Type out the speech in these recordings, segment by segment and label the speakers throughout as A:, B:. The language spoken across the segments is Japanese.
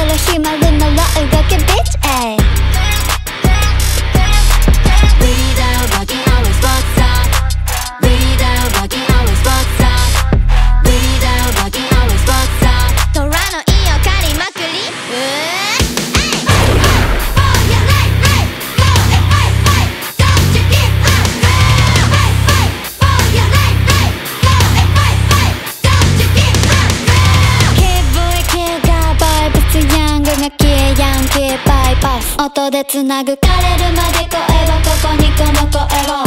A: Hiroshima with my rotten rocket bitch, ayy. 音でつなぐ枯れるまで声はここにこの声を。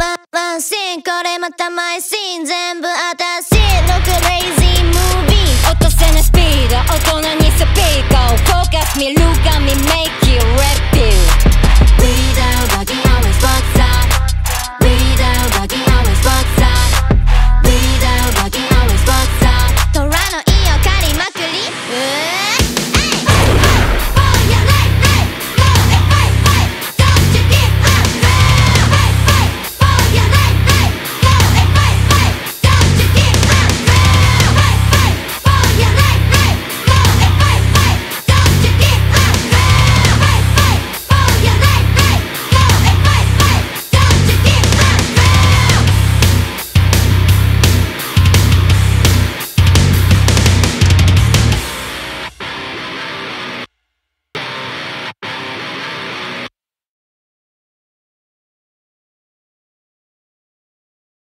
B: ワンワンシーンこれまたマイシーン全部私のクレイジームービー。
A: 落とせぬスピード大人にスピーカーフォーカス見るか見メイク。